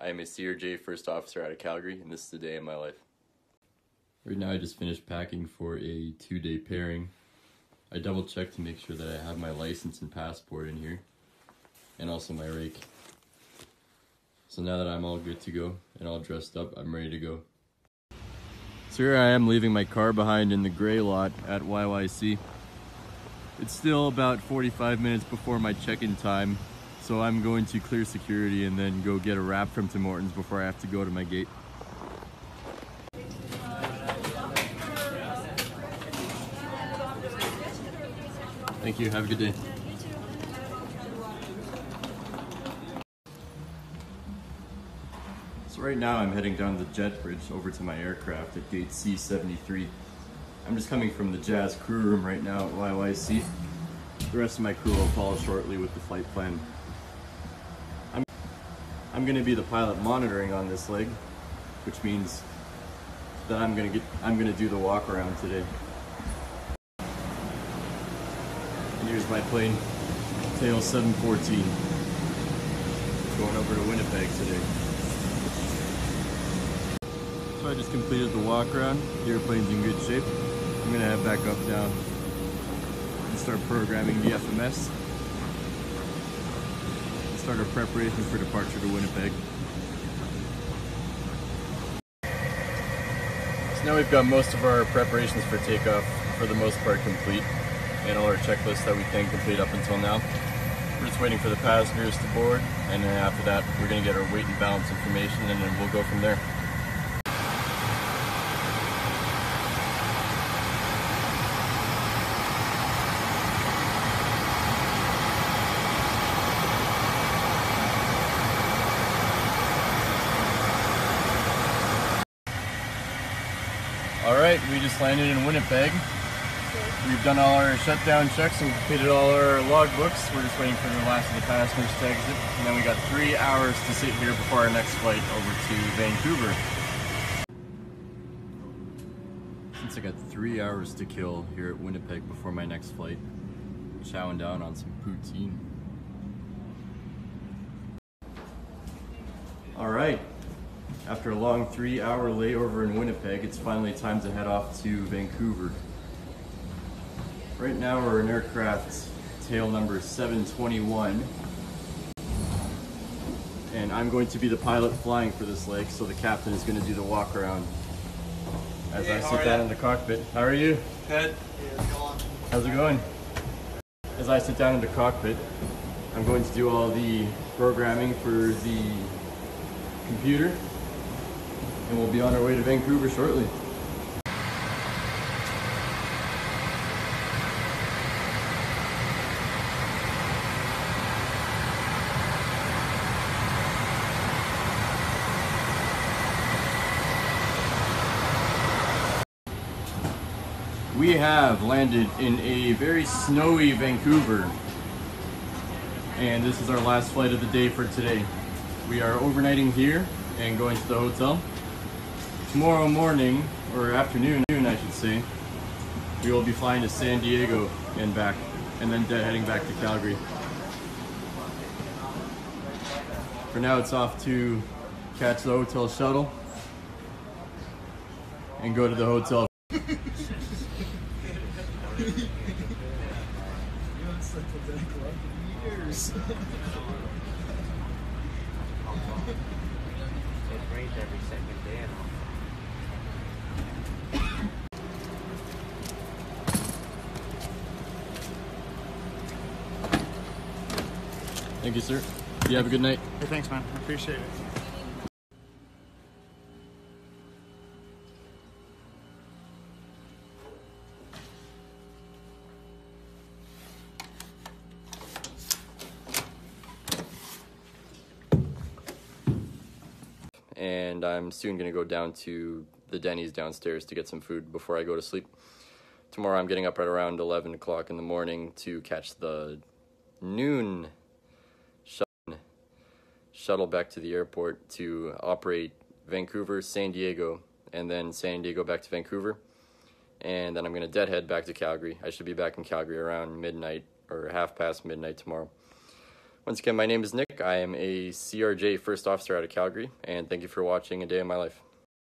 I am a CRJ first officer out of Calgary, and this is the day in my life. Right now, I just finished packing for a two day pairing. I double checked to make sure that I have my license and passport in here, and also my RAIC. So now that I'm all good to go and all dressed up, I'm ready to go. So here I am leaving my car behind in the gray lot at YYC. It's still about 45 minutes before my check-in time, so I'm going to clear security and then go get a wrap from Tim Hortons before I have to go to my gate. Thank you, have a good day. So right now I'm heading down the jet bridge over to my aircraft at gate C73. I'm just coming from the Jazz crew room right now at YYC. The rest of my crew will follow shortly with the flight plan. I'm, I'm gonna be the pilot monitoring on this leg, which means that I'm gonna get I'm gonna do the walk around today. And here's my plane, tail 714. Going over to Winnipeg today. So I just completed the walk around. The airplane's in good shape. I'm gonna head back up down and start programming the FMS. Start our preparations for departure to Winnipeg. So now we've got most of our preparations for takeoff for the most part complete and all our checklists that we can complete up until now. We're just waiting for the passengers to board and then after that we're gonna get our weight and balance information and then we'll go from there. All right, we just landed in Winnipeg. We've done all our shutdown checks and completed all our logbooks. We're just waiting for the last of the passengers to exit. And then we got three hours to sit here before our next flight over to Vancouver. Since I got three hours to kill here at Winnipeg before my next flight, chowing down on some poutine. All right, after a long three hour layover in Winnipeg, it's finally time to head off to Vancouver. Right now we're in aircraft tail number 721. And I'm going to be the pilot flying for this leg, so the captain is going to do the walk around as Hey, I sit down ya? in the cockpit. How are you? Good. How's it going? As I sit down in the cockpit, I'm going to do all the programming for the computer, and we'll be on our way to Vancouver shortly. We have landed in a very snowy Vancouver. And this is our last flight of the day for today. We are overnighting here and going to the hotel. Tomorrow morning, or afternoon, I should say, we will be flying to San Diego and back, and then heading back to Calgary. For now, it's off to catch the hotel shuttle and go to the hotel Thank you, sir. You have a good night. Hey, thanks, man. I appreciate it. and I'm soon gonna go down to the Denny's downstairs to get some food before I go to sleep. Tomorrow I'm getting up right around 11 o'clock in the morning to catch the noon shuttle, shuttle back to the airport to operate Vancouver, San Diego, and then San Diego back to Vancouver. And then I'm gonna deadhead back to Calgary. I should be back in Calgary around midnight or half past midnight tomorrow. Once again, my name is Nick. I am a CRJ First Officer out of Calgary, and thank you for watching A Day in My Life.